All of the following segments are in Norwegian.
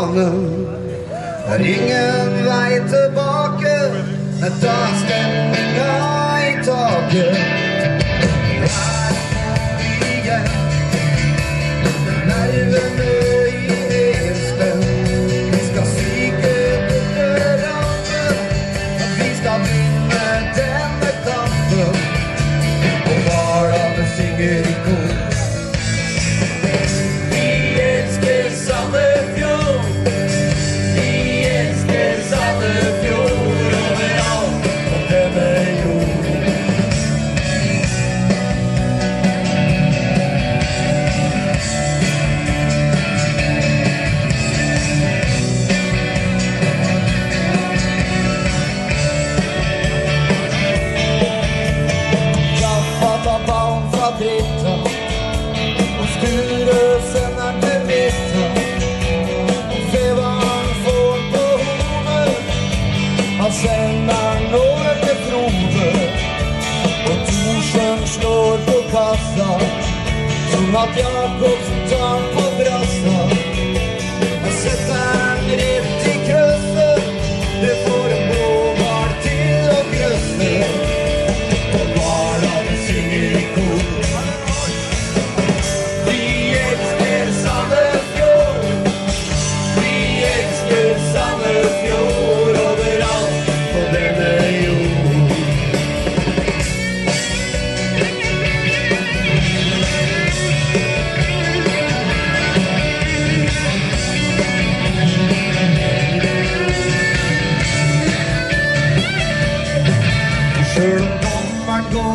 banen. Det ingen vei tilbake. Men ta stemninga at Jakobsen tar på brassa Og setter den rett i krøsset Det får en blåbar til å grøsse og barna synger i kor. Vi elsker Sandefjord. Vi elsker Sandefjord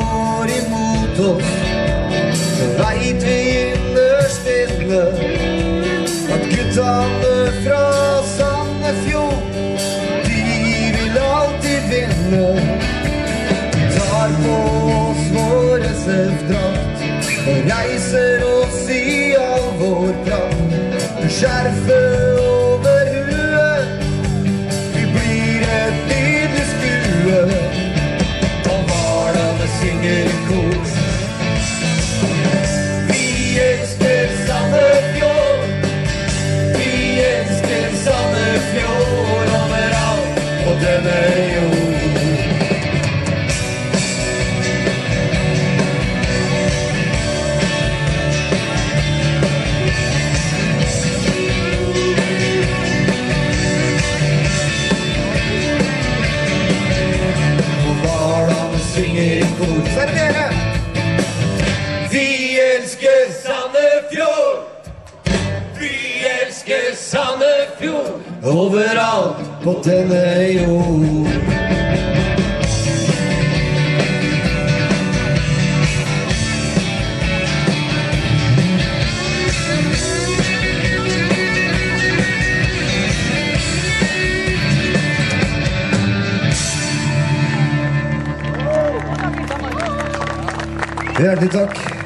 går imot oss, veit vi innerst inne at guttene fra Sandefjord, de vil alltid vinne. Vi tar på oss vår SF-drakt og reiser oss i all vår prakt. Skjerfet over Overalt på denne jord. Hjertelig takk.